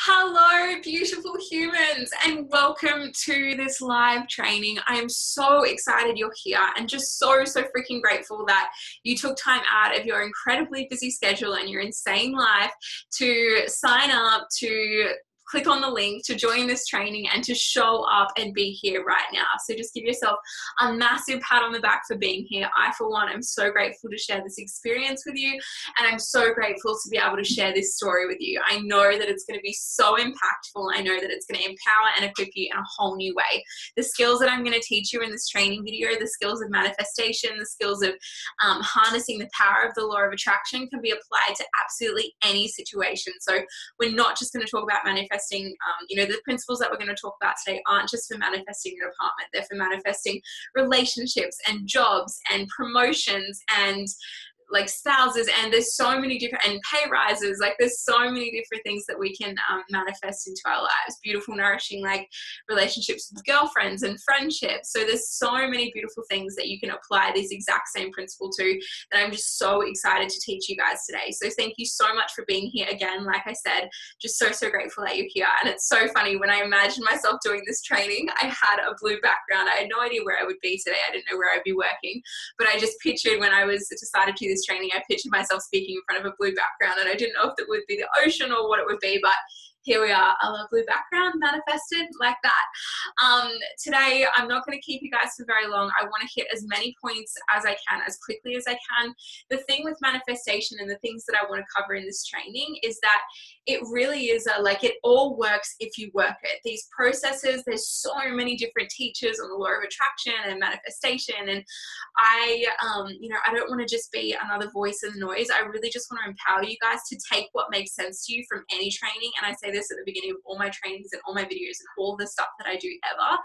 Hello, beautiful humans, and welcome to this live training. I am so excited you're here and just so, so freaking grateful that you took time out of your incredibly busy schedule and your insane life to sign up to click on the link to join this training and to show up and be here right now. So just give yourself a massive pat on the back for being here. I, for one, am so grateful to share this experience with you, and I'm so grateful to be able to share this story with you. I know that it's going to be so impactful. I know that it's going to empower and equip you in a whole new way. The skills that I'm going to teach you in this training video, the skills of manifestation, the skills of um, harnessing the power of the law of attraction, can be applied to absolutely any situation. So we're not just going to talk about manifestation manifesting, um, you know, the principles that we're going to talk about today aren't just for manifesting your apartment, they're for manifesting relationships and jobs and promotions and like spouses and there's so many different and pay rises like there's so many different things that we can um, manifest into our lives. Beautiful nourishing like relationships with girlfriends and friendships. So there's so many beautiful things that you can apply this exact same principle to that i'm just so excited to teach you guys today. So thank you so much for being here again. Like i said just so so grateful that you're here. And it's so funny when i imagined myself doing this training i had a blue background. I had no idea where i would be today. I didn't know where i'd be working. But i just pictured when i was decided to do this training, I pictured myself speaking in front of a blue background, and I didn't know if it would be the ocean or what it would be, but here we are, a lovely background manifested like that. Um, today, I'm not going to keep you guys for very long. I want to hit as many points as I can, as quickly as I can. The thing with manifestation and the things that I want to cover in this training is that it really is a, like it all works if you work it. These processes, there's so many different teachers on the law of attraction and manifestation. And I, um, you know, I don't want to just be another voice in the noise. I really just want to empower you guys to take what makes sense to you from any training. And I say this at the beginning of all my trainings and all my videos and all the stuff that I do ever.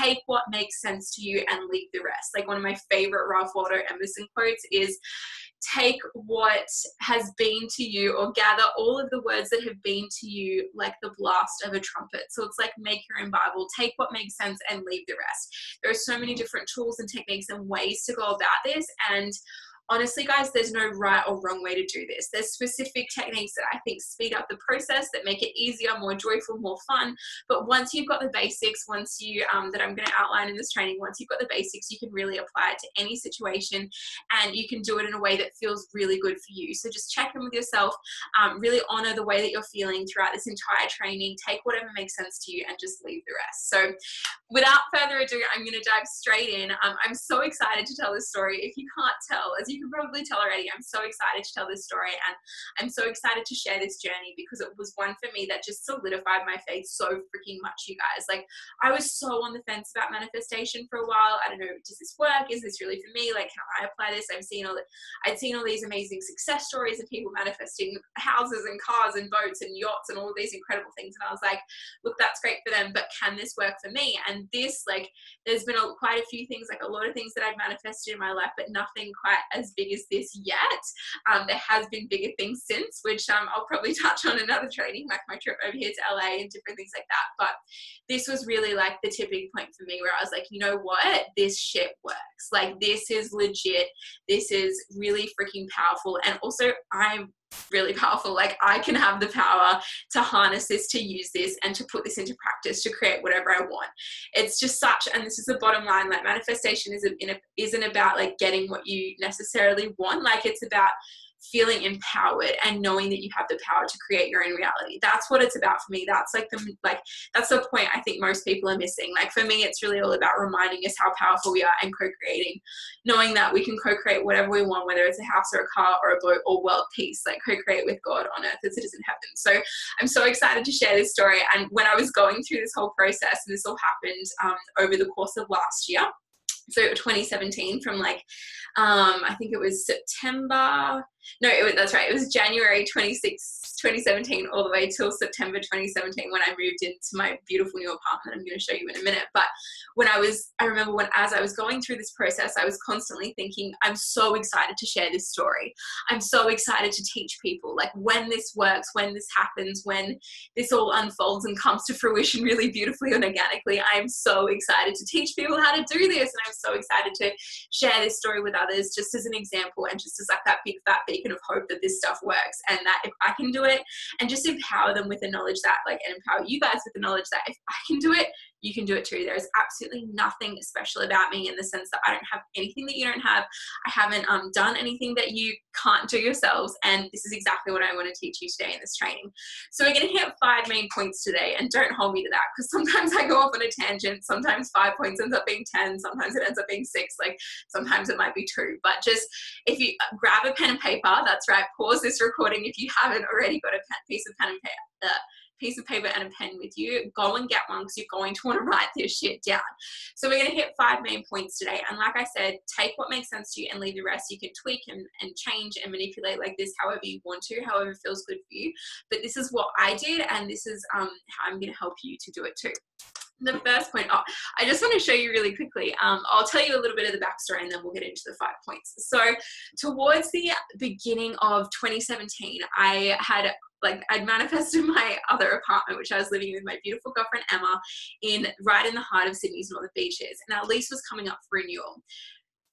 Take what makes sense to you and leave the rest. Like one of my favorite Ralph Waldo Emerson quotes is take what has been to you or gather all of the words that have been to you like the blast of a trumpet. So it's like make your own Bible, take what makes sense and leave the rest. There are so many different tools and techniques and ways to go about this. And honestly, guys, there's no right or wrong way to do this. There's specific techniques that I think speed up the process, that make it easier, more joyful, more fun. But once you've got the basics, once you, um, that I'm going to outline in this training, once you've got the basics, you can really apply it to any situation and you can do it in a way that feels really good for you. So just check in with yourself, um, really honor the way that you're feeling throughout this entire training, take whatever makes sense to you and just leave the rest. So without further ado, I'm going to dive straight in. Um, I'm so excited to tell this story. If you can't tell, as you can probably tell already, I'm so excited to tell this story and I'm so excited to share this journey because it was one for me that just solidified my faith so freaking much, you guys. Like, I was so on the fence about manifestation for a while. I don't know, does this work? Is this really for me? Like, can I apply this? I've seen all the, I'd seen all these amazing success stories of people manifesting houses and cars and boats and yachts and all these incredible things. And I was like, look, that's great for them, but can this work for me? And this, like, there's been a, quite a few things, like a lot of things that I've manifested in my life, but nothing quite as big as this yet. Um, there has been bigger things since, which um, I'll probably touch on another training, like my trip over here to LA and different things like that. But this was really like the tipping point for me where I was like, you know what? This shit works. Like, this is legit. This is really freaking powerful. And also, I'm really powerful. Like I can have the power to harness this, to use this, and to put this into practice to create whatever I want. It's just such, and this is the bottom line. Like manifestation isn't isn't about like getting what you necessarily want. Like it's about feeling empowered and knowing that you have the power to create your own reality. That's what it's about for me. That's like the like that's the point I think most people are missing. Like for me it's really all about reminding us how powerful we are and co-creating. Knowing that we can co-create whatever we want, whether it's a house or a car or a boat or world peace, like co-create with God on earth as it is in heaven. So I'm so excited to share this story. And when I was going through this whole process, and this all happened um, over the course of last year, so 2017 from like um, I think it was September no, it was, that's right. It was January 26, 2017, all the way till September 2017 when I moved into my beautiful new apartment. I'm going to show you in a minute. But when I was, I remember when, as I was going through this process, I was constantly thinking, I'm so excited to share this story. I'm so excited to teach people. Like when this works, when this happens, when this all unfolds and comes to fruition really beautifully and organically, I am so excited to teach people how to do this. And I'm so excited to share this story with others just as an example and just as like that big fat beacon of hope that this stuff works and that if I can do it, it and just empower them with the knowledge that like and empower you guys with the knowledge that if I can do it you can do it too. There is absolutely nothing special about me in the sense that I don't have anything that you don't have. I haven't um, done anything that you can't do yourselves. And this is exactly what I want to teach you today in this training. So we're going to hit five main points today and don't hold me to that because sometimes I go off on a tangent. Sometimes five points ends up being 10. Sometimes it ends up being six. Like sometimes it might be two. But just if you uh, grab a pen and paper, that's right, pause this recording if you haven't already got a piece of pen and paper. Uh, piece of paper and a pen with you, go and get one because you're going to want to write this shit down. So we're going to hit five main points today. And like I said, take what makes sense to you and leave the rest. You can tweak and, and change and manipulate like this however you want to, however feels good for you. But this is what I did and this is um, how I'm going to help you to do it too the first point, oh, I just want to show you really quickly. Um, I'll tell you a little bit of the backstory and then we'll get into the five points. So, towards the beginning of 2017, I had like I'd manifested my other apartment, which I was living with my beautiful girlfriend Emma, in right in the heart of Sydney's northern beaches, and our lease was coming up for renewal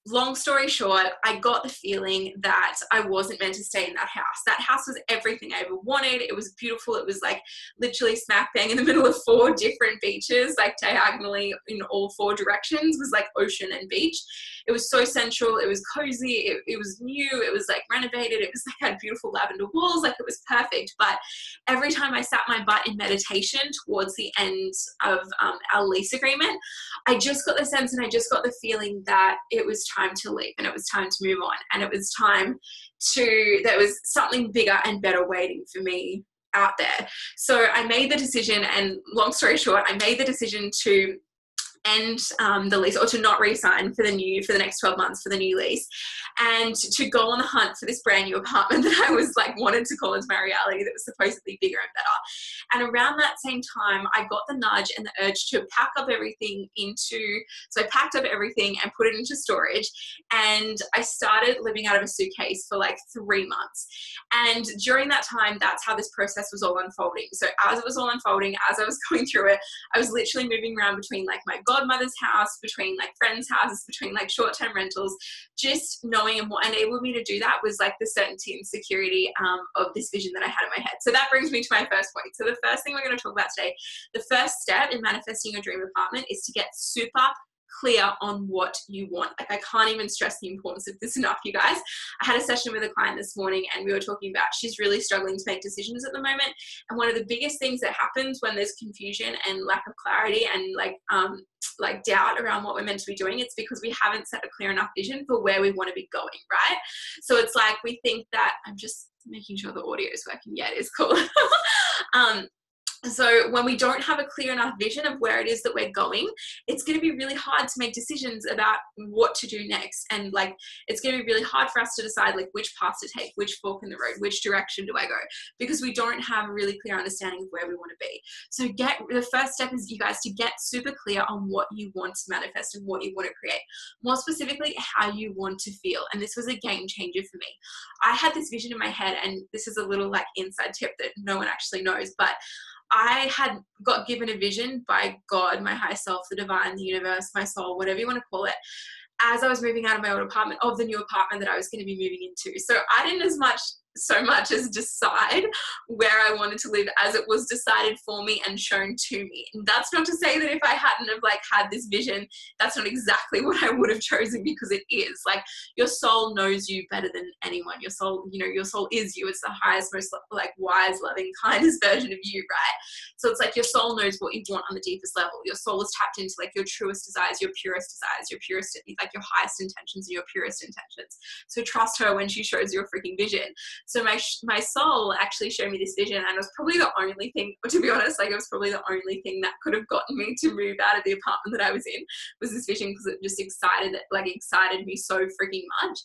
long story short, I got the feeling that I wasn't meant to stay in that house. That house was everything I ever wanted. It was beautiful. It was like literally smack bang in the middle of four different beaches, like diagonally in all four directions was like ocean and beach. It was so central. It was cozy. It, it was new. It was like renovated. It was like had beautiful lavender walls. Like it was perfect. But every time I sat my butt in meditation towards the end of um, our lease agreement, I just got the sense and I just got the feeling that it was time to leave and it was time to move on. And it was time to there was something bigger and better waiting for me out there. So i made the decision and long story short i made the decision to end um, the lease or to not re-sign for the new for the next 12 months for the new lease and to go on the hunt for this brand new apartment that I was like wanted to call into my reality that was supposedly bigger and better. And around that same time, I got the nudge and the urge to pack up everything into, so I packed up everything and put it into storage. And I started living out of a suitcase for like three months. And during that time, that's how this process was all unfolding. So as it was all unfolding, as I was going through it, I was literally moving around between like my godmother's house, between like friends' houses, between like short term rentals, just knowing and what enabled me to do that was like the certainty and security um, of this vision that I had in my head. So that brings me to my first point. So the first thing we're going to talk about today, the first step in manifesting your dream apartment is to get super clear on what you want. Like I can't even stress the importance of this enough, you guys. I had a session with a client this morning and we were talking about she's really struggling to make decisions at the moment. And one of the biggest things that happens when there's confusion and lack of clarity and like um like doubt around what we're meant to be doing, it's because we haven't set a clear enough vision for where we want to be going, right? So it's like we think that I'm just making sure the audio is working. Yeah, it is cool. um, so when we don't have a clear enough vision of where it is that we're going it's going to be really hard to make decisions about what to do next. And like it's going to be really hard for us to decide like which path to take which fork in the road which direction do i go because we don't have a really clear understanding of where we want to be. So get the first step is you guys to get super clear on what you want to manifest and what you want to create. More specifically how you want to feel. And this was a game changer for me. I had this vision in my head and this is a little like inside tip that no one actually knows but I had got given a vision by God, my higher self, the divine, the universe, my soul, whatever you want to call it, as I was moving out of my old apartment, of the new apartment that I was going to be moving into. So I didn't as much so much as decide where I wanted to live as it was decided for me and shown to me. And that's not to say that if I hadn't have like had this vision, that's not exactly what I would have chosen because it is. Like your soul knows you better than anyone. Your soul, you know, your soul is you. It's the highest, most like wise, loving, kindest version of you, right? So it's like your soul knows what you want on the deepest level. Your soul is tapped into like your truest desires, your purest desires, your purest, like your highest intentions and your purest intentions. So trust her when she shows you your freaking vision. So my my soul actually showed me this vision, and it was probably the only thing, to be honest, like it was probably the only thing that could have gotten me to move out of the apartment that I was in was this vision because it just excited like excited me so freaking much.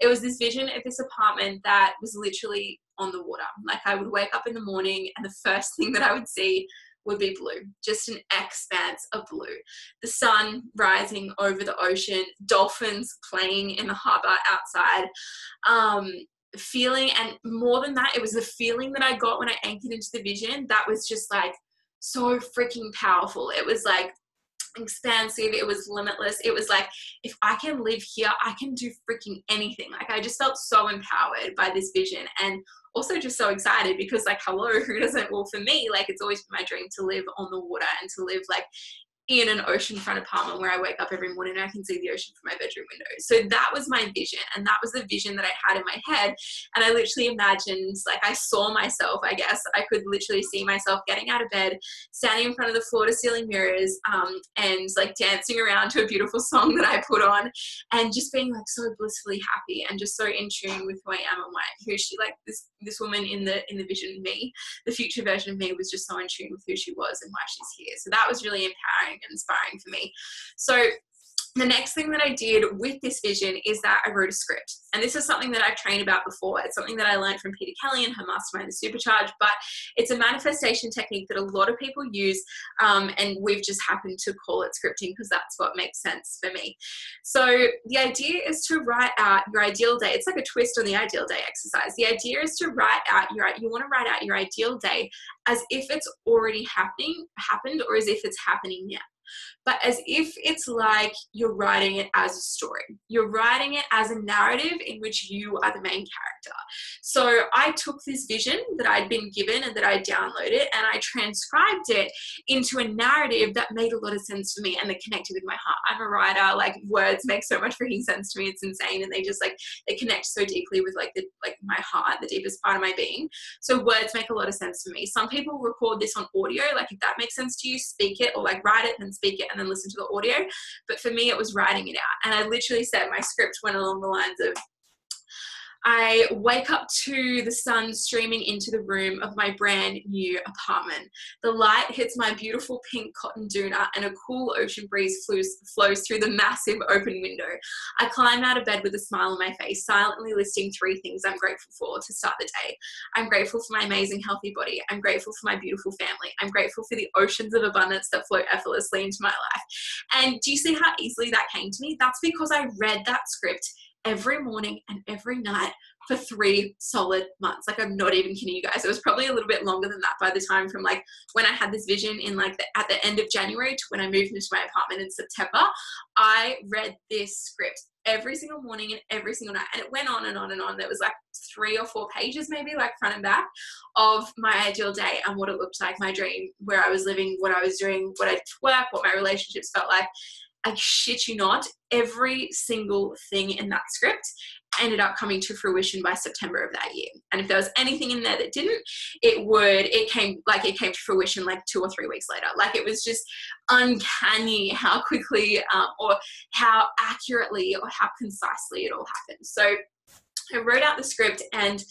It was this vision of this apartment that was literally on the water. Like I would wake up in the morning, and the first thing that I would see would be blue, just an expanse of blue. The sun rising over the ocean, dolphins playing in the harbor outside. Um, feeling and more than that it was the feeling that i got when i anchored into the vision that was just like so freaking powerful. It was like expansive it was limitless it was like if i can live here i can do freaking anything. Like i just felt so empowered by this vision and also just so excited because like hello who doesn't? Well for me like it's always been my dream to live on the water and to live like in an oceanfront apartment where I wake up every morning and I can see the ocean from my bedroom window. So that was my vision. And that was the vision that I had in my head. And I literally imagined, like, I saw myself, I guess, I could literally see myself getting out of bed, standing in front of the floor to ceiling mirrors, um, and like dancing around to a beautiful song that I put on, and just being like so blissfully happy and just so in tune with who I am and why, who she, like, this this woman in the in the vision me, the future version of me was just so in tune with who she was and why she's here. So that was really empowering inspiring for me. So the next thing that I did with this vision is that I wrote a script. And this is something that I've trained about before. It's something that I learned from Peta Kelly and her mastermind, The Supercharge, but it's a manifestation technique that a lot of people use. Um, and we've just happened to call it scripting because that's what makes sense for me. So the idea is to write out your ideal day. It's like a twist on the ideal day exercise. The idea is to write out your, you want to write out your ideal day as if it's already happening, happened, or as if it's happening now but as if it's like you're writing it as a story. You're writing it as a narrative in which you are the main character. So I took this vision that I'd been given and that I downloaded and I transcribed it into a narrative that made a lot of sense for me and that connected with my heart. I'm a writer, like words make so much freaking sense to me. It's insane. And they just like, they connect so deeply with like the, like my heart, the deepest part of my being. So words make a lot of sense for me. Some people record this on audio. Like if that makes sense to you, speak it or like write it, then speak it and then listen to the audio. But for me, it was writing it out. And I literally said my script went along the lines of I wake up to the sun streaming into the room of my brand new apartment. The light hits my beautiful pink cotton doona and a cool ocean breeze flows, flows through the massive open window. I climb out of bed with a smile on my face, silently listing three things I'm grateful for to start the day. I'm grateful for my amazing healthy body. I'm grateful for my beautiful family. I'm grateful for the oceans of abundance that flow effortlessly into my life. And do you see how easily that came to me? That's because I read that script every morning and every night for three solid months. Like I'm not even kidding you guys. It was probably a little bit longer than that by the time from like when I had this vision in like the, at the end of January to when I moved into my apartment in September. I read this script every single morning and every single night. And it went on and on and on. There was like three or four pages, maybe like front and back, of my ideal day and what it looked like, my dream, where I was living, what I was doing, what I work, what my relationships felt like. I shit you not, every single thing in that script ended up coming to fruition by September of that year. And if there was anything in there that didn't, it would, it came, like it came to fruition like two or three weeks later. Like it was just uncanny how quickly um, or how accurately or how concisely it all happened. So I wrote out the script and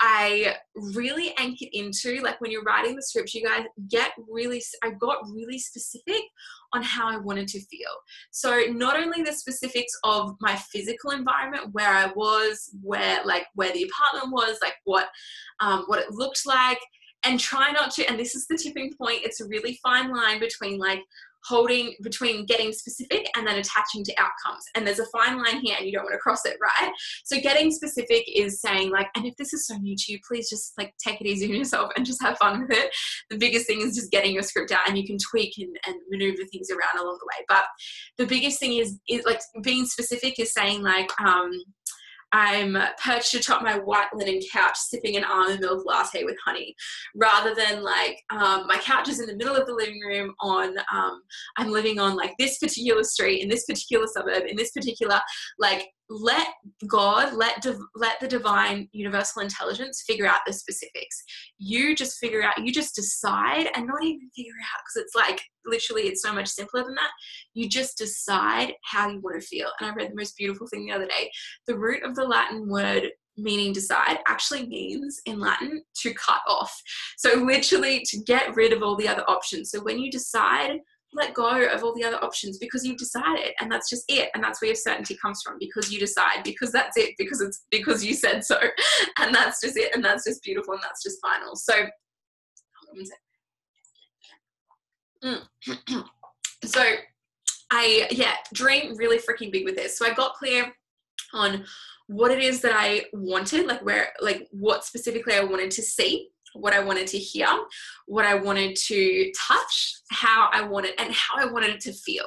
I really anchored into like when you're writing the script, you guys get really, I got really specific on how I wanted to feel. So not only the specifics of my physical environment, where I was, where like where the apartment was, like what um, what it looked like, and try not to. And this is the tipping point. It's a really fine line between like holding between getting specific and then attaching to outcomes. And there's a fine line here and you don't want to cross it, right? So getting specific is saying like, and if this is so new to you, please just like take it easy on yourself and just have fun with it. The biggest thing is just getting your script out and you can tweak and, and maneuver things around along the way. But the biggest thing is, is like being specific is saying like, um, I'm perched atop my white linen couch sipping an almond milk latte with honey, rather than like um, my couch is in the middle of the living room on, um, I'm living on like this particular street in this particular suburb in this particular like let God, let div- let the divine universal intelligence figure out the specifics. You just figure out, you just decide, and not even figure out because it's like literally it's so much simpler than that. You just decide how you want to feel. And I read the most beautiful thing the other day. The root of the Latin word meaning decide actually means in Latin to cut off. So literally to get rid of all the other options. So when you decide let go of all the other options because you've decided and that's just it and that's where your certainty comes from because you decide because that's it because it's because you said so. And that's just it and that's just beautiful and that's just final. So mm. so i yeah dream really freaking big with this. So i got clear on what it is that i wanted like where like what specifically i wanted to see what I wanted to hear, what I wanted to touch, how I wanted, and how I wanted it to feel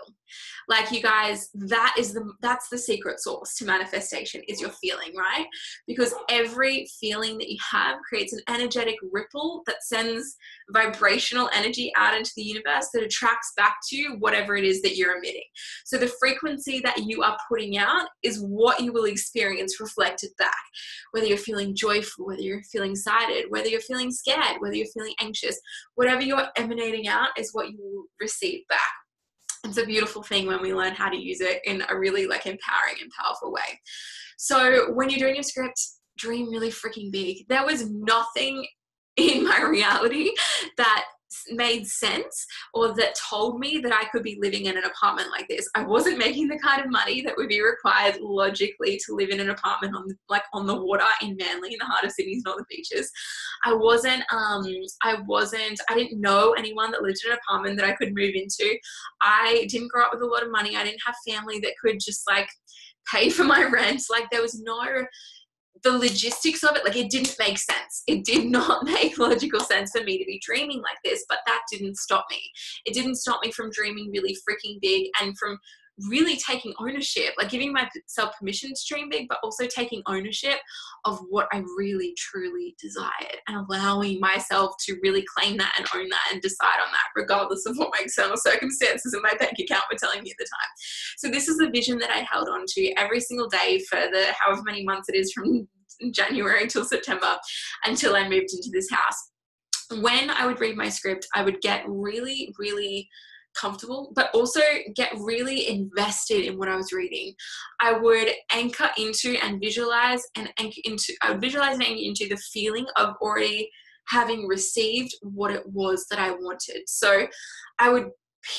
like you guys that is the that's the secret source to manifestation is your feeling right? Because every feeling that you have creates an energetic ripple that sends vibrational energy out into the universe that attracts back to you whatever it is that you're emitting. So the frequency that you are putting out is what you will experience reflected back. Whether you're feeling joyful whether you're feeling excited whether you're feeling scared whether you're feeling anxious whatever you're emanating out is what you will receive back it's a beautiful thing when we learn how to use it in a really like empowering and powerful way. So when you're doing your script, dream really freaking big. There was nothing in my reality that made sense or that told me that I could be living in an apartment like this. I wasn't making the kind of money that would be required logically to live in an apartment on like on the water in Manly in the heart of Sydney's northern beaches. I wasn't um I wasn't I didn't know anyone that lived in an apartment that I could move into. I didn't grow up with a lot of money. I didn't have family that could just like pay for my rent. Like there was no the logistics of it, like it didn't make sense. It did not make logical sense for me to be dreaming like this, but that didn't stop me. It didn't stop me from dreaming really freaking big and from really taking ownership, like giving myself permission to dream big, but also taking ownership of what I really truly desired and allowing myself to really claim that and own that and decide on that, regardless of what my external circumstances and my bank account were telling me at the time. So, this is the vision that I held on to every single day for the however many months it is from January till September until I moved into this house. When I would read my script, I would get really, really comfortable, but also get really invested in what I was reading. I would anchor into and visualize and anchor into, I would visualize and anchor into the feeling of already having received what it was that I wanted. So I would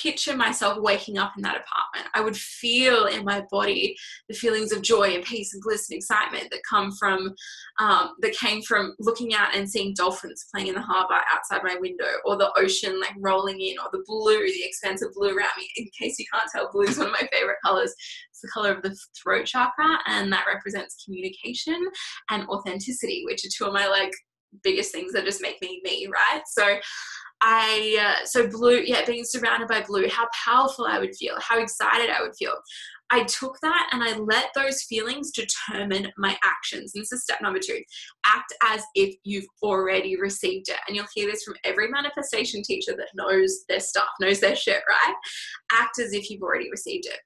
picture myself waking up in that apartment. I would feel in my body the feelings of joy and peace and bliss and excitement that come from um, that came from looking out and seeing dolphins playing in the harbor outside my window, or the ocean like rolling in, or the blue, the expansive blue around me. In case you can't tell, blue is one of my favorite colors. It's the color of the throat chakra, and that represents communication and authenticity, which are two of my like biggest things that just make me me, right? So I uh, so blue, yeah, being surrounded by blue, how powerful I would feel, how excited I would feel. I took that and I let those feelings determine my actions. And this is step number two act as if you've already received it. And you'll hear this from every manifestation teacher that knows their stuff, knows their shit, right? Act as if you've already received it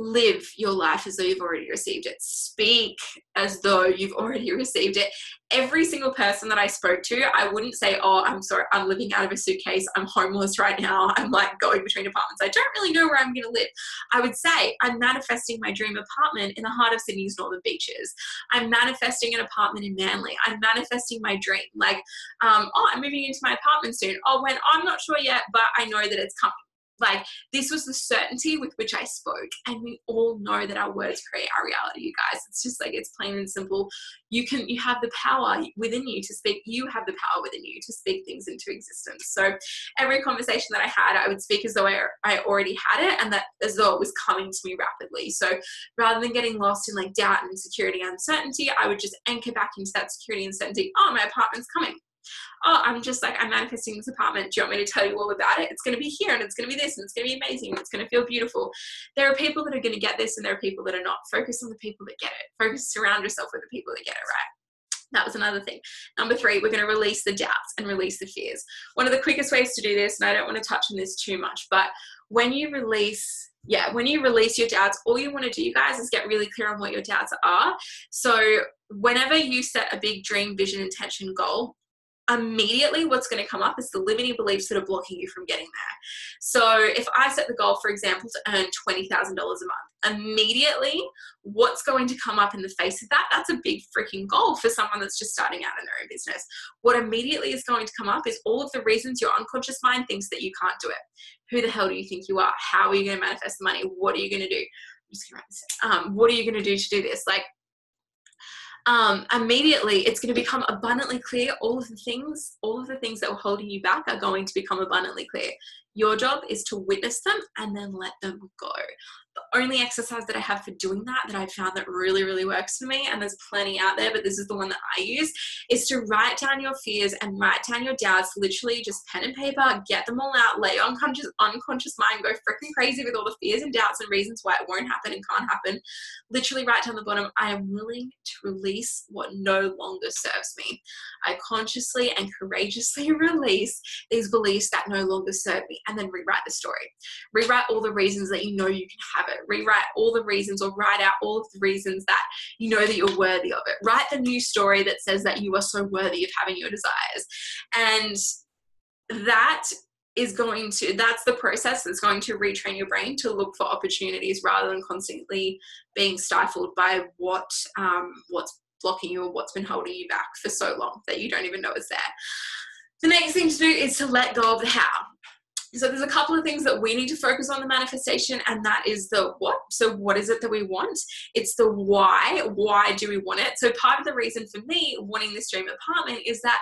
live your life as though you've already received it. Speak as though you've already received it. Every single person that I spoke to, I wouldn't say, Oh, I'm sorry, I'm living out of a suitcase. I'm homeless right now. I'm like going between apartments. I don't really know where I'm going to live. I would say, I'm manifesting my dream apartment in the heart of Sydney's northern beaches. I'm manifesting an apartment in Manly. I'm manifesting my dream. Like, um, oh, I'm moving into my apartment soon. Oh, when I'm not sure yet, but I know that it's coming like this was the certainty with which I spoke. And we all know that our words create our reality, you guys. It's just like it's plain and simple. You can you have the power within you to speak, you have the power within you to speak things into existence. So every conversation that I had, I would speak as though I, I already had it and that as though it was coming to me rapidly. So rather than getting lost in like doubt and insecurity and uncertainty, I would just anchor back into that security and certainty. Oh, my apartment's coming oh, I'm just like, I'm manifesting this apartment. Do you want me to tell you all about it? It's going to be here and it's going to be this and it's going to be amazing and it's going to feel beautiful. There are people that are going to get this and there are people that are not. Focus on the people that get it. Focus, surround yourself with the people that get it right. That was another thing. Number three, we're going to release the doubts and release the fears. One of the quickest ways to do this, and I don't want to touch on this too much, but when you release yeah, when you release your doubts, all you want to do, you guys, is get really clear on what your doubts are. So, whenever you set a big dream, vision, intention, goal, immediately what's going to come up is the limiting beliefs that are blocking you from getting there. So if I set the goal, for example, to earn $20,000 a month, immediately what's going to come up in the face of that? That's a big freaking goal for someone that's just starting out in their own business. What immediately is going to come up is all of the reasons your unconscious mind thinks that you can't do it. Who the hell do you think you are? How are you going to manifest the money? What are you going to do? I'm just going to write this. Um, what are you going to do to do this? Like um, immediately it's going to become abundantly clear. All of the things all of the things that were holding you back are going to become abundantly clear. Your job is to witness them and then let them go only exercise that I have for doing that that I found that really, really works for me, and there's plenty out there, but this is the one that I use, is to write down your fears and write down your doubts. Literally, just pen and paper, get them all out, let your unconscious unconscious mind go freaking crazy with all the fears and doubts and reasons why it won't happen and can't happen. Literally, write down the bottom. I am willing to release what no longer serves me. I consciously and courageously release these beliefs that no longer serve me, and then rewrite the story. Rewrite all the reasons that you know you can have it. Rewrite all the reasons or write out all of the reasons that you know that you're worthy of it. Write the new story that says that you are so worthy of having your desires. And that is going to that's the process that's going to retrain your brain to look for opportunities rather than constantly being stifled by what um, what's blocking you or what's been holding you back for so long that you don't even know is there the next thing to do is to let go of the how so there's a couple of things that we need to focus on the manifestation, and that is the what. So what is it that we want? It's the why. Why do we want it? So part of the reason for me wanting this dream apartment is that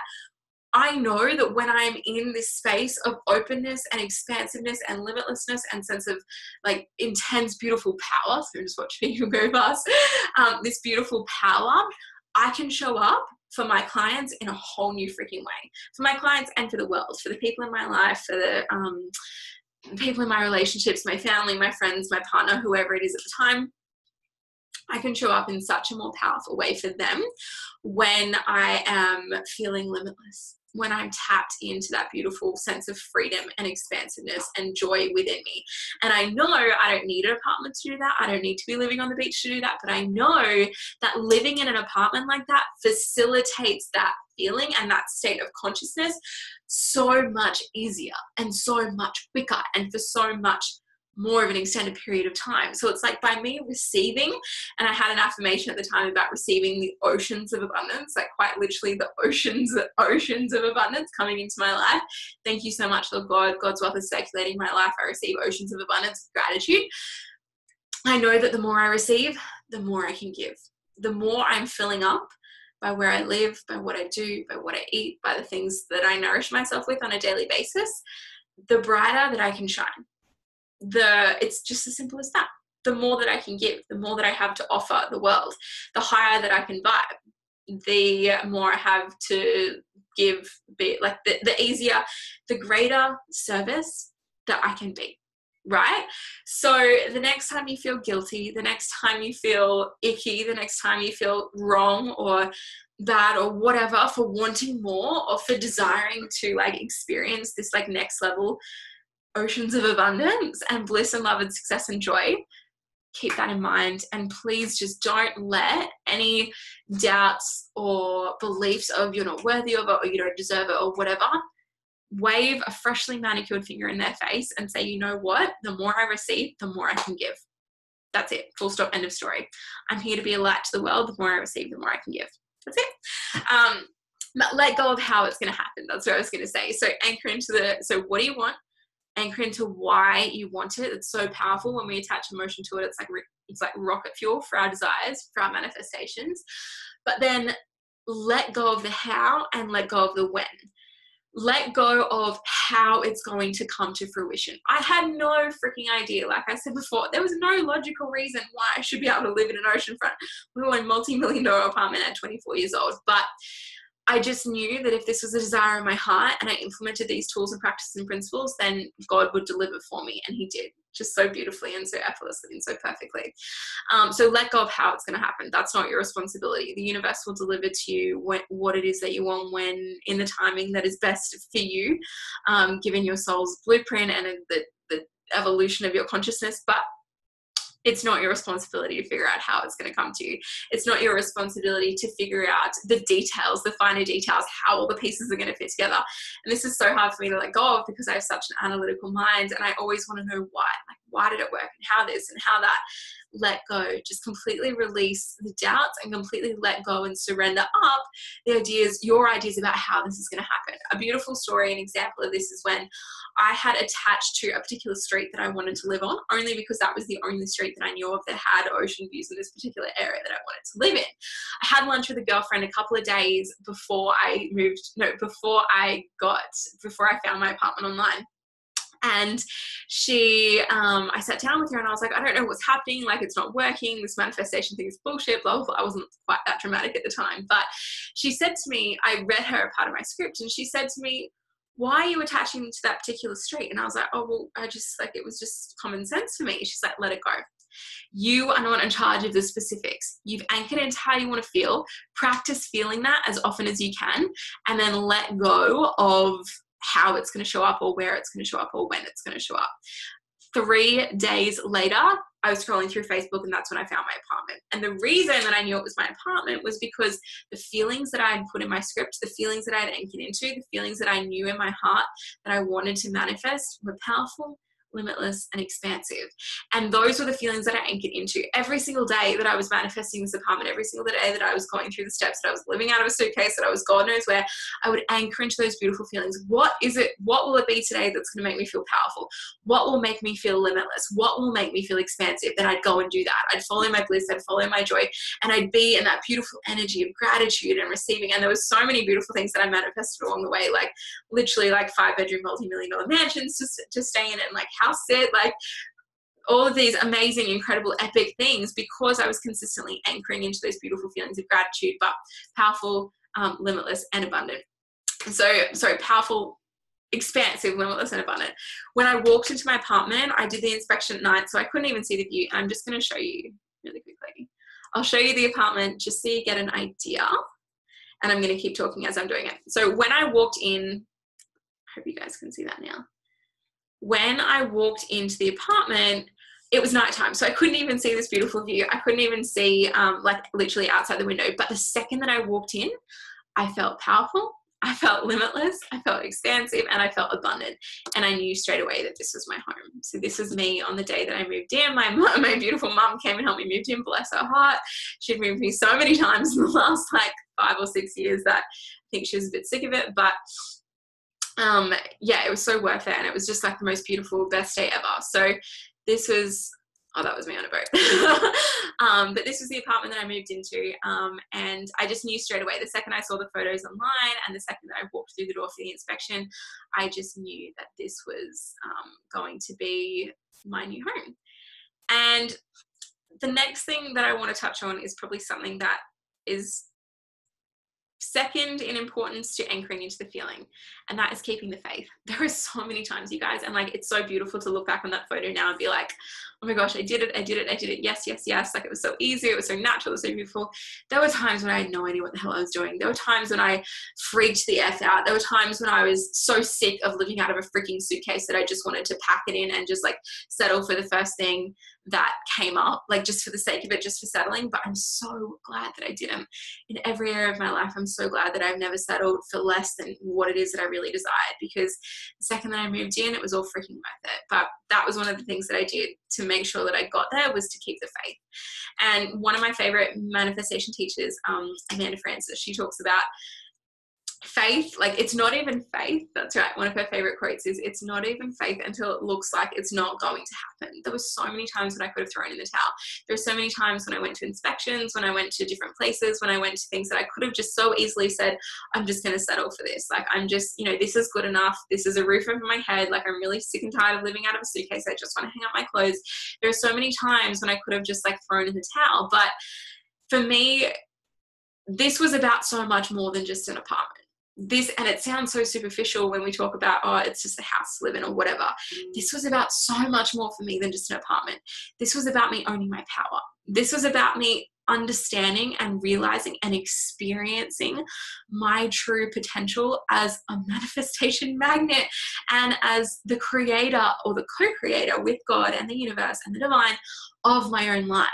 I know that when I'm in this space of openness and expansiveness and limitlessness and sense of like intense, beautiful power, so just watch people go past, um, this beautiful power, I can show up for my clients in a whole new freaking way. For my clients and for the world, for the people in my life, for the um, people in my relationships, my family, my friends, my partner, whoever it is at the time. I can show up in such a more powerful way for them when I am feeling limitless when I'm tapped into that beautiful sense of freedom and expansiveness and joy within me. And I know I don't need an apartment to do that. I don't need to be living on the beach to do that. But I know that living in an apartment like that facilitates that feeling and that state of consciousness so much easier and so much quicker and for so much more of an extended period of time. So it's like by me receiving, and I had an affirmation at the time about receiving the oceans of abundance, like quite literally the oceans, oceans of abundance coming into my life. Thank you so much, Lord God. God's wealth is circulating my life. I receive oceans of abundance, gratitude. I know that the more I receive, the more I can give. The more I'm filling up by where I live, by what I do, by what I eat, by the things that I nourish myself with on a daily basis, the brighter that I can shine the it's just as simple as that. The more that i can give the more that i have to offer the world the higher that i can vibe the more i have to give be like the, the easier the greater service that i can be right? So the next time you feel guilty the next time you feel icky the next time you feel wrong or bad or whatever for wanting more or for desiring to like experience this like next level oceans of abundance and bliss and love and success and joy. Keep that in mind and please just don't let any doubts or beliefs of you're not worthy of it or you don't deserve it or whatever wave a freshly manicured finger in their face and say you know what? The more i receive the more i can give. That's it. Full stop. End of story. I'm here to be a light to the world. The more i receive the more i can give. That's it. Um, but let go of how it's going to happen. That's what i was going to say. So anchor into the so what do you want anchor into why you want it. It's so powerful when we attach emotion to it. It's like it's like rocket fuel for our desires, for our manifestations. But then let go of the how and let go of the when. Let go of how it's going to come to fruition. I had no freaking idea. Like I said before, there was no logical reason why I should be able to live in an oceanfront, we were in multi-million dollar apartment at 24 years old. But I just knew that if this was a desire in my heart and I implemented these tools and practices and principles, then God would deliver for me. And He did just so beautifully and so effortlessly and so perfectly. Um, so let go of how it's going to happen. That's not your responsibility. The universe will deliver to you what, what it is that you want when in the timing that is best for you, um, given your soul's blueprint and the, the evolution of your consciousness. But it's not your responsibility to figure out how it's going to come to you. It's not your responsibility to figure out the details, the finer details, how all the pieces are going to fit together. And this is so hard for me to let go of because I have such an analytical mind and I always want to know why. Why did it work and how this and how that? let go. Just completely release the doubts and completely let go and surrender up the ideas, your ideas about how this is going to happen. A beautiful story, an example of this is when I had attached to a particular street that I wanted to live on, only because that was the only street that I knew of that had ocean views in this particular area that I wanted to live in. I had lunch with a girlfriend a couple of days before I moved, no, before I got, before I found my apartment online and she um, i sat down with her and i was like i don't know what's happening like it's not working this manifestation thing is bullshit blah, blah blah i wasn't quite that dramatic at the time but she said to me i read her a part of my script and she said to me why are you attaching to that particular street and i was like oh well i just like it was just common sense for me she's like let it go you are not in charge of the specifics. You've anchored into how you want to feel. Practice feeling that as often as you can, and then let go of how it's going to show up or where it's going to show up or when it's going to show up. Three days later, I was scrolling through Facebook and that's when I found my apartment. And the reason that I knew it was my apartment was because the feelings that I had put in my script, the feelings that I had anchored into, the feelings that I knew in my heart that I wanted to manifest were powerful limitless, and expansive. And those were the feelings that I anchored into every single day that I was manifesting this apartment, every single day that I was going through the steps, that I was living out of a suitcase, that I was God knows where, I would anchor into those beautiful feelings. What is it? What will it be today that's going to make me feel powerful? What will make me feel limitless? What will make me feel expansive? Then I'd go and do that. I'd follow my bliss, I'd follow my joy, and I'd be in that beautiful energy of gratitude and receiving. And there was so many beautiful things that I manifested along the way, like literally like five bedroom, multi million dollar mansions to, to stay in and like house sit, like all of these amazing, incredible, epic things because I was consistently anchoring into those beautiful feelings of gratitude, but powerful, um, limitless, and abundant. So, sorry, powerful, expansive, limitless, and abundant. When I walked into my apartment, I did the inspection at night, so I couldn't even see the view. I'm just going to show you really quickly. I'll show you the apartment just so you get an idea. And I'm going to keep talking as I'm doing it. So when I walked in, I hope you guys can see that now when I walked into the apartment, it was nighttime, so I couldn't even see this beautiful view. I couldn't even see, um, like, literally outside the window. But the second that I walked in, I felt powerful, I felt limitless, I felt expansive, and I felt abundant. And I knew straight away that this was my home. So this was me on the day that I moved in. My my beautiful mum came and helped me move in. Bless her heart. She'd moved me so many times in the last like five or six years that I think she was a bit sick of it. But um, yeah, it was so worth it. And it was just like the most beautiful, best day ever. So this was, oh, that was me on a boat. um, but this was the apartment that I moved into. Um, and I just knew straight away, the second I saw the photos online and the second that I walked through the door for the inspection, I just knew that this was um, going to be my new home. And the next thing that I want to touch on is probably something that is second in importance to anchoring into the feeling and that is keeping the faith. There are so many times you guys and like it's so beautiful to look back on that photo now and be like oh my gosh i did it i did it i did it yes yes yes like it was so easy it was so natural it was so beautiful there were times when i had no idea what the hell i was doing there were times when i freaked the f out there were times when i was so sick of living out of a freaking suitcase that i just wanted to pack it in and just like settle for the first thing that came up, like just for the sake of it, just for settling. But I'm so glad that I didn't. In every area of my life, I'm so glad that I've never settled for less than what it is that I really desired because the second that I moved in, it was all freaking worth it. But that was one of the things that I did to make sure that I got there was to keep the faith. And one of my favorite manifestation teachers, um, Amanda Frances, she talks about faith like it's not even faith that's right one of her favorite quotes is it's not even faith until it looks like it's not going to happen. There were so many times when i could have thrown in the towel. There were so many times when i went to inspections when i went to different places when i went to things that i could have just so easily said i'm just going to settle for this. Like i'm just you know this is good enough. This is a roof over my head. Like i'm really sick and tired of living out of a suitcase. I just want to hang up my clothes. There are so many times when i could have just like thrown in the towel but for me this was about so much more than just an apartment this and it sounds so superficial when we talk about oh it's just a house to live in or whatever. Mm. this was about so much more for me than just an apartment. This was about me owning my power. This was about me understanding and realizing and experiencing my true potential as a manifestation magnet and as the creator or the co creator with God and the universe and the divine of my own life.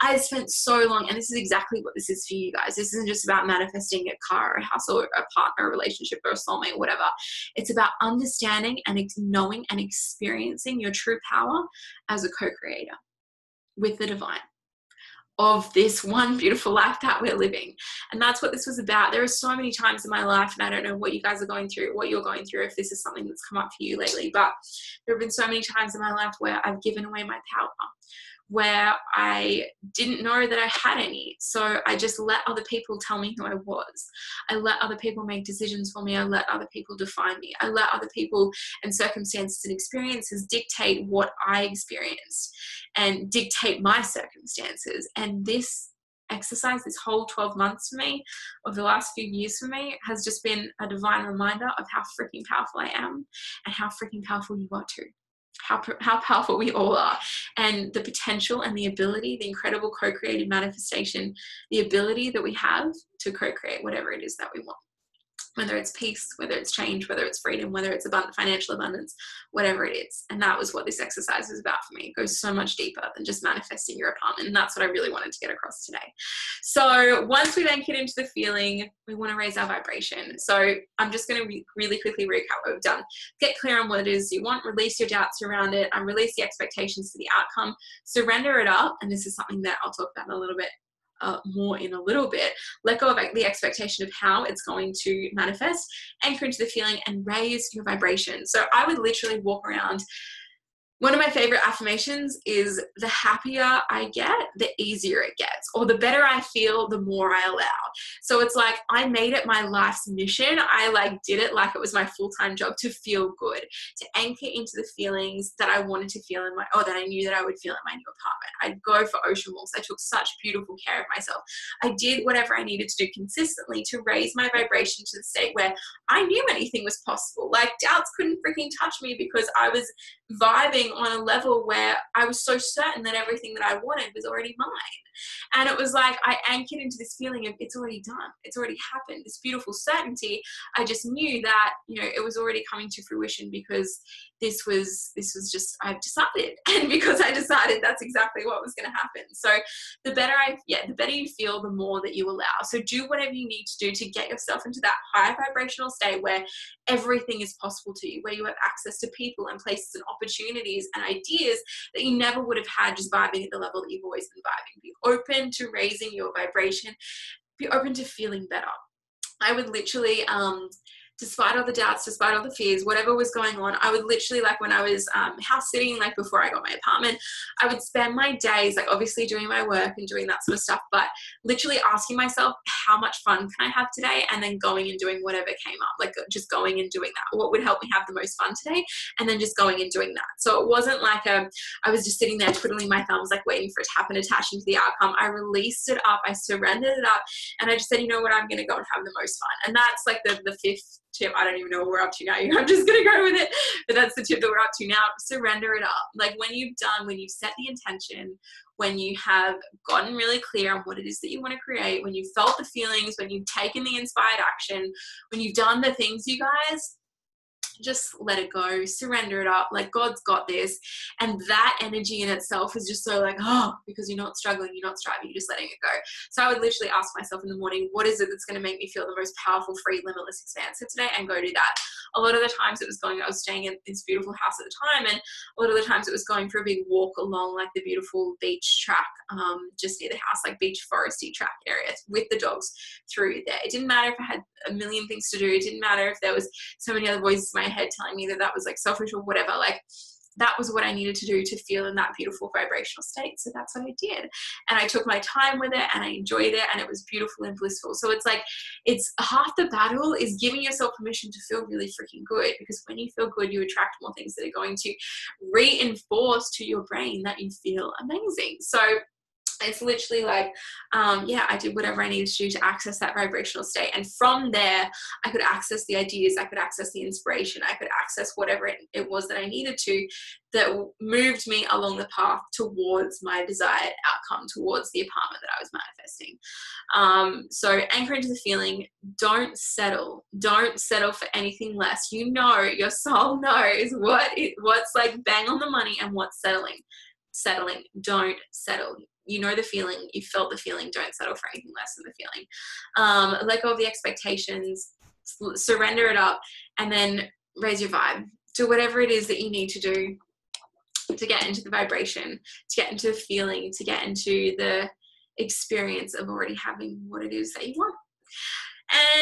I spent so long, and this is exactly what this is for you guys. This isn't just about manifesting a car, or a house, or a partner, a relationship, or a soulmate, or whatever. It's about understanding and knowing and experiencing your true power as a co creator with the divine of this one beautiful life that we're living. And that's what this was about. There are so many times in my life, and I don't know what you guys are going through, what you're going through, if this is something that's come up for you lately, but there have been so many times in my life where I've given away my power, where I didn't know that I had any. So I just let other people tell me who I was. I let other people make decisions for me. I let other people define me. I let other people and circumstances and experiences dictate what I experienced and dictate my circumstances. And this exercise, this whole 12 months for me, of the last few years for me, has just been a divine reminder of how freaking powerful I am and how freaking powerful you are too how, how powerful we all are. And the potential and the ability the incredible co-creative manifestation the ability that we have to co-create whatever it is that we want whether it's peace, whether it's change, whether it's freedom, whether it's abundant financial abundance, whatever it is. And that was what this exercise was about for me. It goes so much deeper than just manifesting your apartment. And that's what I really wanted to get across today. So once we then get into the feeling, we want to raise our vibration. So I'm just going to re- really quickly recap what we've done. Get clear on what it is you want, release your doubts around it, and release the expectations for the outcome. Surrender it up. And this is something that I'll talk about in a little bit uh, more in a little bit. Let go of the expectation of how it's going to manifest, anchor into the feeling, and raise your vibration. So I would literally walk around one of my favorite affirmations is the happier I get, the easier it gets, or the better I feel, the more I allow. So it's like I made it my life's mission. I like did it like it was my full-time job to feel good, to anchor into the feelings that I wanted to feel in my or that I knew that I would feel in my new apartment. I'd go for ocean walks. I took such beautiful care of myself. I did whatever I needed to do consistently to raise my vibration to the state where I knew anything was possible. Like doubts couldn't freaking touch me because I was vibing on a level where I was so certain that everything that I wanted was already mine. And it was like I anchored into this feeling of it's already done, it's already happened, this beautiful certainty. I just knew that, you know, it was already coming to fruition because this was this was just I've decided. And because I decided that's exactly what was gonna happen. So the better I yeah, the better you feel, the more that you allow. So do whatever you need to do to get yourself into that high vibrational state where everything is possible to you, where you have access to people and places and opportunities and ideas that you never would have had just vibing at the level that you've always been vibing. Open to raising your vibration, be open to feeling better. I would literally um, despite all the doubts, despite all the fears, whatever was going on, I would literally like when I was um, house sitting, like before I got my apartment, I would spend my days like obviously doing my work and doing that sort of stuff, but literally asking myself how much fun can I have today, and then going and doing whatever came up, like just going and doing that. What would help me have the most fun today, and then just going and doing that. So it wasn't like a um, I was just sitting there twiddling my thumbs, like waiting for it to happen, attaching to the outcome. I released it up, I surrendered it up, and I just said, you know what, I'm going to go and have the most fun. And that's like the the fifth tip. I don't even know what we're up to now. I'm just gonna go with it. But that's the tip that we're up to now. Surrender it up. Like when you've done, when you've set the intention, when you have gotten really clear on what it is that you want to create, when you've felt the feelings, when you've taken the inspired action, when you've done the things, you guys, just let it go, surrender it up. Like God's got this. And that energy in itself is just so like, oh, because you're not struggling, you're not striving, you're just letting it go. So I would literally ask myself in the morning, what is it that's going to make me feel the most powerful, free, limitless, expansive today? And go do that. A lot of the times it was going, I was staying in this beautiful house at the time. And a lot of the times it was going for a big walk along like the beautiful beach track um, just near the house, like beach foresty track area with the dogs through there. It didn't matter if I had a million things to do. It didn't matter if there was so many other voices in my head telling me that that was like selfish or whatever. Like that was what I needed to do to feel in that beautiful vibrational state. So that's what I did. And I took my time with it and I enjoyed it and it was beautiful and blissful. So it's like, it's half the battle is giving yourself permission to feel really freaking good because when you feel good, you attract more things that are going to reinforce to your brain that you feel amazing. So it's literally like um, yeah i did whatever i needed to do to access that vibrational state. And from there i could access the ideas i could access the inspiration i could access whatever it, it was that i needed to that moved me along the path towards my desired outcome towards the apartment that i was manifesting. Um, so anchor into the feeling. Don't settle. Don't settle for anything less. You know your soul knows what it, what's like bang on the money and what's settling. Settling. Don't settle you know the feeling, you felt the feeling, don't settle for anything less than the feeling. Um, let go of the expectations, surrender it up, and then raise your vibe. Do whatever it is that you need to do to get into the vibration, to get into the feeling, to get into the experience of already having what it is that you want.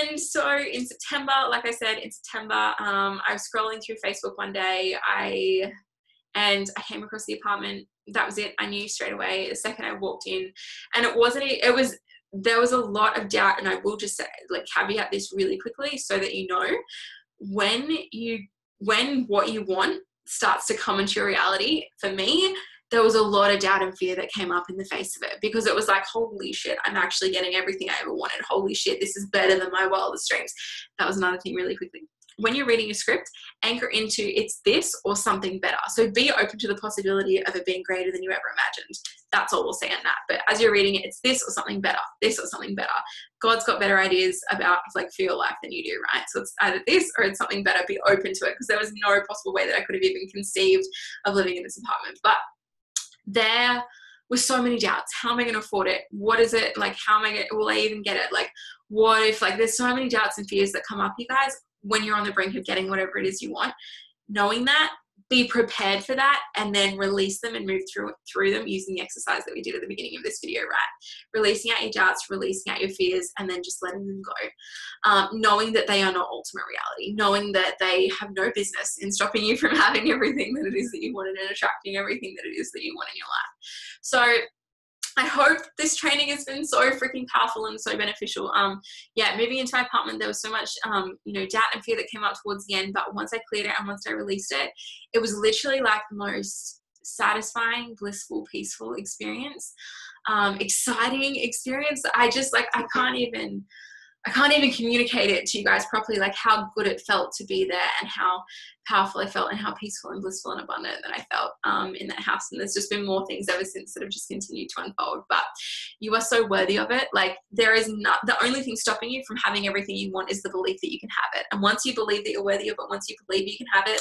And so in September, like I said, in September, um, I was scrolling through Facebook one day. I and I came across the apartment that was it. I knew straight away the second I walked in. And it wasn't, it was, there was a lot of doubt. And I will just say, like, caveat this really quickly so that you know when you, when what you want starts to come into reality, for me, there was a lot of doubt and fear that came up in the face of it because it was like, holy shit, I'm actually getting everything I ever wanted. Holy shit, this is better than my wildest dreams. That was another thing, really quickly when you're reading a script, anchor into it's this or something better. So be open to the possibility of it being greater than you ever imagined. That's all we'll say on that. But as you're reading it, it's this or something better, this or something better. God's got better ideas about like for your life than you do, right? So it's either this or it's something better. Be open to it because there was no possible way that I could have even conceived of living in this apartment. But there with so many doubts. How am I going to afford it? What is it like? How am I Gonna, Will I even get it? Like, what if like there's so many doubts and fears that come up, you guys? When you're on the brink of getting whatever it is you want knowing that be prepared for that and then release them and move through through them using the exercise that we did at the beginning of this video right? Releasing out your doubts releasing out your fears and then just letting them go. Um, knowing that they are not ultimate reality. Knowing that they have no business in stopping you from having everything that it is that you wanted and attracting everything that it is that you want in your life. So I hope this training has been so freaking powerful and so beneficial. Um, yeah, moving into my apartment, there was so much, um, you know, doubt and fear that came up towards the end. But once I cleared it and once I released it, it was literally like the most satisfying, blissful, peaceful experience, um, exciting experience. I just like I can't even I can't even communicate it to you guys properly, like how good it felt to be there and how powerful I felt and how peaceful and blissful and abundant that I felt um, in that house. And there's just been more things ever since that have just continued to unfold. But you are so worthy of it. Like there is not the only thing stopping you from having everything you want is the belief that you can have it. And once you believe that you're worthy of it, once you believe you can have it,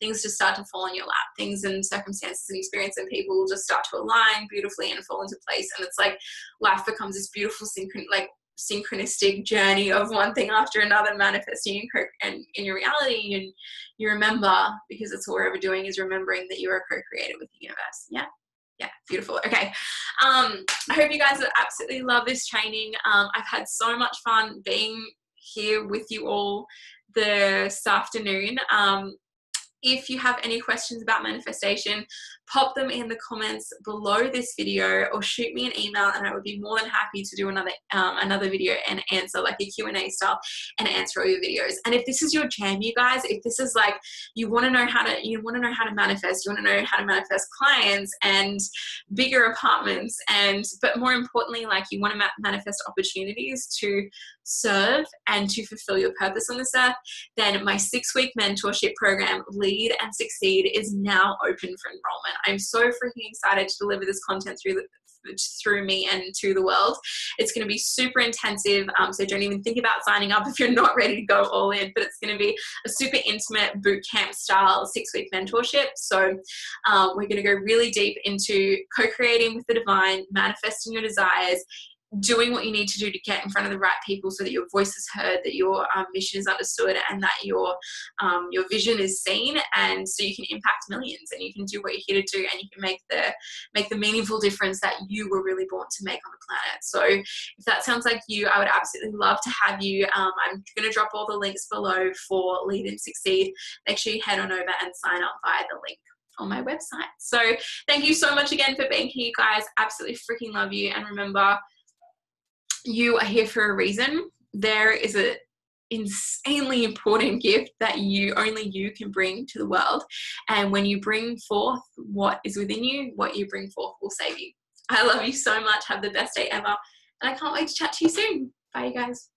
things just start to fall in your lap. Things and circumstances and experience and people will just start to align beautifully and fall into place. And it's like life becomes this beautiful synchron like synchronistic journey of one thing after another manifesting and in your reality and you remember because it's all we're ever doing is remembering that you are co-created with the universe. Yeah? Yeah beautiful. Okay. Um i hope you guys absolutely love this training. Um i've had so much fun being here with you all this afternoon. Um if you have any questions about manifestation, pop them in the comments below this video or shoot me an email and I would be more than happy to do another um, another video and answer like a Q&A style and answer all your videos. And if this is your jam, you guys, if this is like you want to know how to you want to know how to manifest, you want to know how to manifest clients and bigger apartments and but more importantly like you want to ma manifest opportunities to serve and to fulfill your purpose on this earth, then my six week mentorship program, Lead and Succeed, is now open for enrollment. I'm so freaking excited to deliver this content through the through me and to the world. It's going to be super intensive, um, so don't even think about signing up if you're not ready to go all in. But it's going to be a super intimate boot camp style six week mentorship. So um, we're going to go really deep into co-creating with the divine, manifesting your desires, doing what you need to do to get in front of the right people so that your voice is heard that your um, mission is understood and that your um, your vision is seen and so you can impact millions and you can do what you're here to do and you can make the make the meaningful difference that you were really born to make on the planet so if that sounds like you i would absolutely love to have you um, i'm going to drop all the links below for lead and succeed make sure you head on over and sign up via the link on my website. So thank you so much again for being here, guys. Absolutely freaking love you. And remember, you are here for a reason. There is a insanely important gift that you only you can bring to the world. And when you bring forth what is within you what you bring forth will save you. I love you so much. Have the best day ever. And i can't wait to chat to you soon. Bye you guys